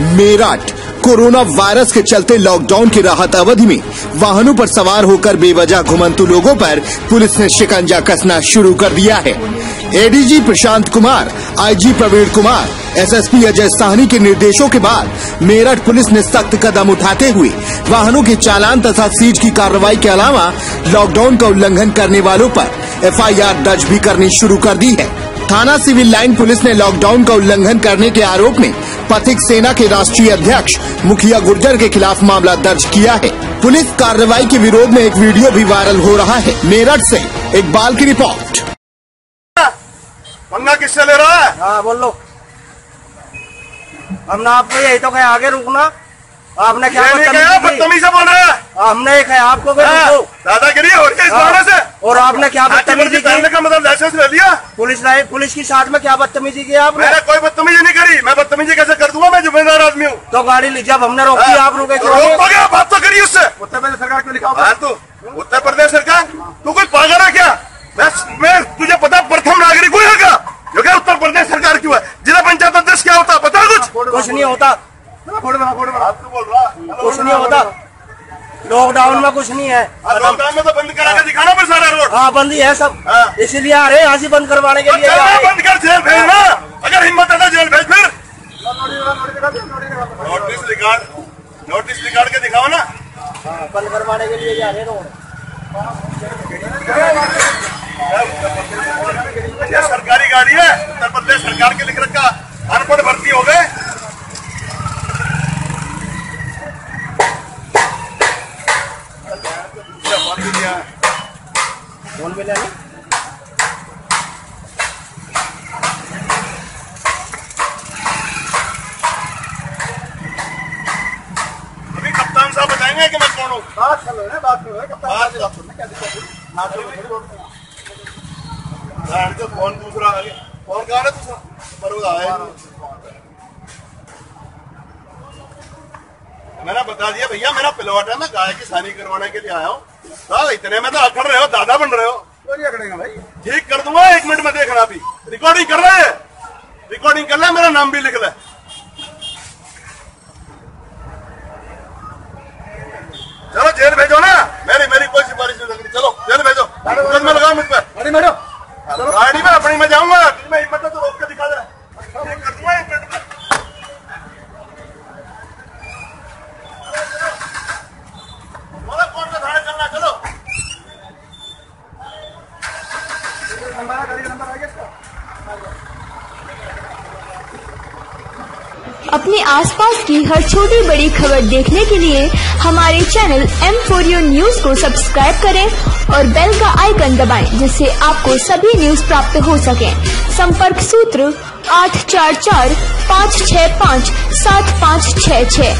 Meerut, corona virus के चलते lockdown की राहत अवधि में वाहनों पर सवार होकर बेवजह घुमंतु लोगों पर पुलिस ने शिकंजा कसना शुरू कर दिया है। ADG Prashant Kumar IG Praveen Kumar SSP Ajay Sahni के निर्देशों के बाद मेरठ पुलिस ने सख्त कदम उठाते हुए वाहनों के चालान तथा सीज की कार्रवाई के अलावा लॉकडाउन का उल्लंघन करने वालों पर एफआईआर दर्ज भी करनी शुरू कर दी है। थाना सिविल लाइन पुलिस ने लॉकडाउन का उल्लंघन करने के आरोप में पथिक सेना के राष्ट्रीय अध्यक्ष मुखिया गुर्जर के खिलाफ मामला दर्ज किया है। पुलिस कार्रवाई के विरोध में एक वीडियो भी वायरल हो रहा है। मेरठ से इकबाल की रिपोर्ट। पंगा किससे ले रहा है? हाँ बोल। लो हमने आपको यही तो कहा आगे रुकना। आपने क्या कहा बदतमीजी से बोल रहा है। हमने कहा आपको हाँ, दादागिरी हो रही है इस से। और आपने क्या हाथी बदतमीजी की? का मतलब लाइसेंस ले लिया? पुलिस लाइन पुलिस की साथ में क्या बदतमीजी की आपने? मैंने कोई बदतमीजी नहीं करी। मैं बदतमीजी कैसे कर दूँगा? मैं जिम्मेदार आदमी हूँ। तो गाड़ी ली जब हमने रोकी आप रुके तो बात तो करी उससे। उत्तर प्रदेश सरकार क्यों लिखा हाँ तू उत्तर प्रदेश सरकार? तू कोई पागल है क्या? मैं तुझे पता प्रथम नागरिक हूँ यहाँ का क्या उत्तर प्रदेश सरकार क्यों है? जिला पंचायत अध्यक्ष क्या होता? पता है कुछ। कुछ नहीं होता। तो कुछ नहीं होता। लॉकडाउन में कुछ नहीं है। लॉकडाउन में तो बंद करा के दिखाना रोड हाँ बंदी है सब। हाँ। इसीलिए आ रहे हैं यहाँ बंद करवाने के तो लिए। बंद कर जेल भेजना अगर हिम्मत है तो जेल भेज फिर। नोटिस रिकॉर्ड नोटिस रिकॉर्ड के दिखाओ ना। हाँ, बंद करवाने के लिए जा रहे ये सरकारी गाड़ी है उत्तर प्रदेश सरकार के लिख रखा। अनपढ़ भर्ती हो गए। फ़ोन पे लेना अभी कप्तान साहब बताएँगे कि मैं कौन हूँ? बात कर लो बात तो कौन दूसरा कौन कहा है दूसरा बरोदा है। मैंने बता दिया भैया मेरा पिलवट है मैं गाय की सानी करवाने के लिए आया हूँ। हाँ, इतने में तो अखड़ रहे हो दादा बन रहे हो। भाई। ठीक कर दूँगा एक मिनट में देखना अभी रिकॉर्डिंग कर रहे हैं? रिकॉर्डिंग कर ले मेरा नाम भी लिख ले। चलो जेल भेजो ना। मेरी मेरी कोई सिफारिश नहीं लग रही चलो जेल भेजो। मुकदमा लगाओ मुझ पर। गाड़ी में अपनी में जाऊँगा तुम्हें हिम्मत है तो रोक के दिखा दे ठीक कर दूँगा एक मिनट में बोलो कौन सा थाने चलना है? चलो अपने आसपास की हर छोटी बड़ी खबर देखने के लिए हमारे चैनल एम फोर न्यूज़ को सब्सक्राइब करें और बेल का आइकन दबाएँ, जिससे आपको सभी न्यूज़ प्राप्त हो सके। संपर्क सूत्र आठ चार चार पाँच छः पाँच सात पाँच छः छः।